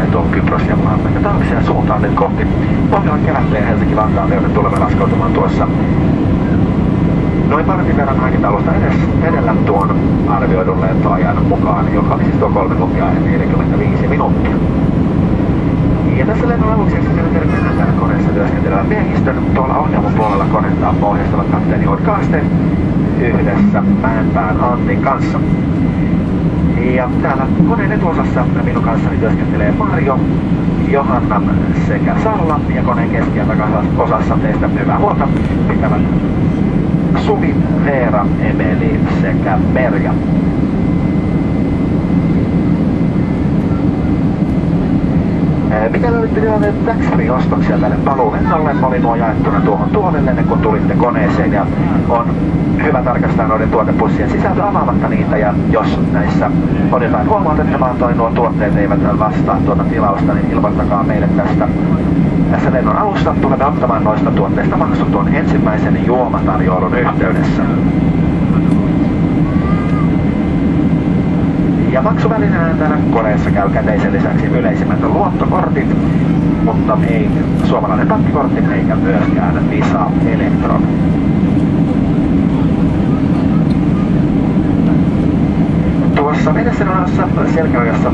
ja Tom Kypros ja Mohamed Taakse suuntaan nyt kohti Pohjolan kerättä Helsinki-Vantaan löydet tulemme laskeutumaan tuossa noin partin verran hankintalosta edes edellä tuon arvioidun lentoajan mukaan, joka oli siis tuo kolme tuntia ja 45 minuuttia. Ja tässä lennon aluksi esimerkiksi mennään täällä koneessa työskentelevän miehistön. Tuolla ohjelman puolella konetta pohjastavat kapteeni Odd yhdessä Mäenpään Antin kanssa. Ja täällä koneen etuosassa minun kanssani työskentelee Mario, Johanna sekä Salla ja koneen keski- ja osassa teistä hyvää huolta pitävät Suvi, Veera, Emeli sekä Merja. Mikäli olitte tilanneet taxfree-ostoksia tälle paluulennolle, oli nuo jaettuna tuohon tuolille ennen kuin tulitte koneeseen ja on hyvä tarkastaa noiden tuotepussien sisältö avaamatta niitä. Ja jos näissä on jotain huomautettavaa tai nuo tuotteet eivät vastaa tuota tilausta, niin ilmoittakaa meille tästä. Tässä lennon alusta tulemme ottamaan noista tuotteista maksut tuon ensimmäisen juomatarjoulun yhteydessä. Ja maksuvälineenä täällä koneessa käy käteisen lisäksi yleisimmät luottokortit, mutta ei suomalainen pankkikortti eikä myöskään Visa Electron. Tuossa edessä olevassa selkäojassa